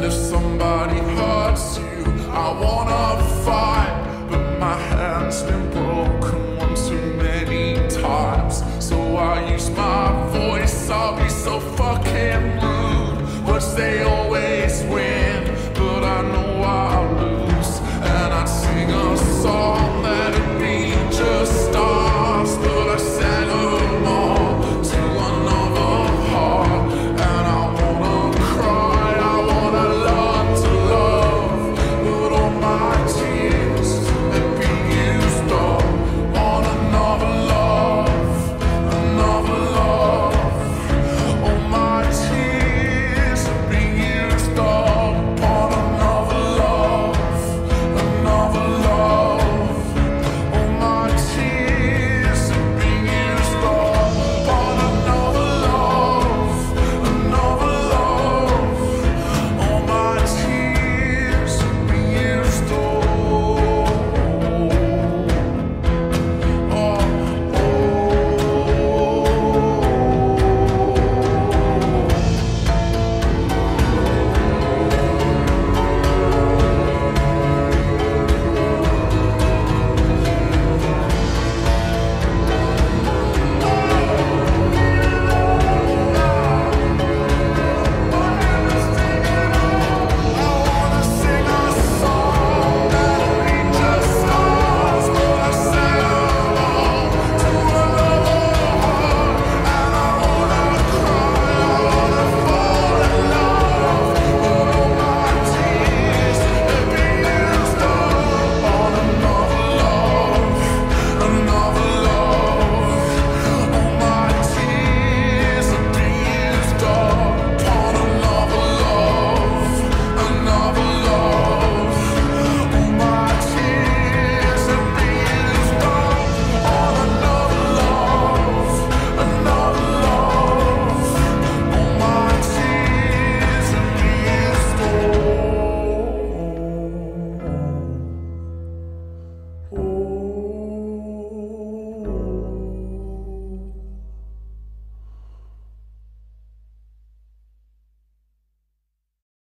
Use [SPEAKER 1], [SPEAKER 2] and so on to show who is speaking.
[SPEAKER 1] And if somebody hurts you, I wanna fight. But my hand's been broken one too many times. So I use my voice, I'll be so fucking rude. But they always win.